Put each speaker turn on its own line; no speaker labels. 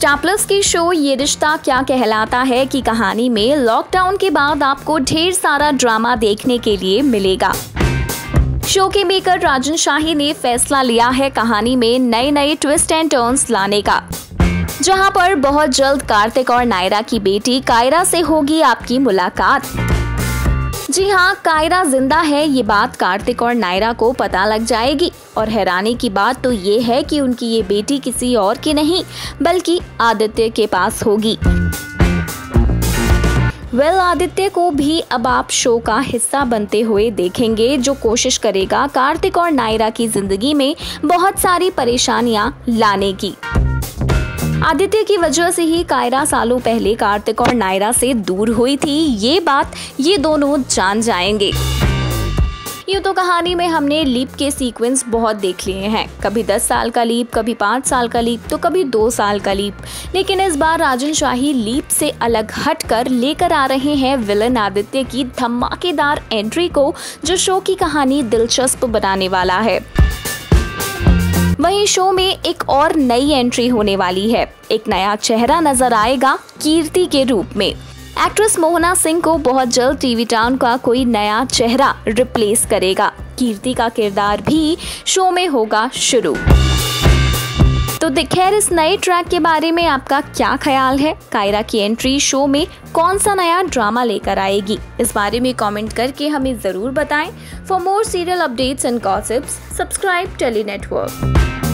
Star plus की show ये रिश्ता क्या कहलाता है की कहानी में लॉकडाउन के बाद आपको ढेर सारा ड्रामा देखने के लिए मिलेगा। शो के मेकर राजन शाही ने फैसला लिया है कहानी में नए नए ट्विस्ट एंड टर्न्स लाने का। जहाँ पर बहुत जल्द कार्तिक और नायरा की बेटी कायरा से होगी आपकी मुलाकात। जी हाँ कायरा ज़िंदा है ये बात कार्तिक और नायरा को पता लग जाएगी। और हैरानी की बात तो ये है कि उनकी ये बेटी किसी और की नहीं बल्कि आदित्य के पास होगी। वेल well, आदित्य को भी अब आप शो का हिस्सा बनते हुए देखेंगे जो कोशिश करेगा कार्तिक और नायरा की ज़िंदगी में बहुत सारी परेशानियाँ लाने की। आदित्य की वजह से ही कायरा सालों पहले कार्तिक और नायरा से दूर हुई थी। ये बात, ये दोनों जान जाएँगे। यूँ तो कहानी में हमने लीप के सीक्वेंस बहुत देख लिए हैं। कभी 10 साल का लीप, कभी 5 साल का लीप तो कभी 2 साल का लीप। लेकिन इस बार राजन शाही लीप से अलग हटकर लेकर आ रहे हैं विलन आदित्य की धमाकेदार एंट्री को, जो शो की कहानी दिलचस्प बनाने वाला है। वहीं शो में एक और नई एंट्री होने वाली है। एक नया चेहरा नज़र आएगा कीर्ति के रूप में। एक्ट्रेस मोहना सिंह को बहुत जल्द टीवी टाउन का कोई नया चेहरा रिप्लेस करेगा। कीर्ति का किरदार भी शो में होगा शुरू। तो खैर इस नए ट्रैक के बारे में आपका क्या ख्याल है? कायरा की एंट्री शो में कौन सा नया ड्रामा लेकर आएगी? इस बारे में कमेंट करके हमें ज़रूर बताएँ। For more serial updates and gossips subscribe tele network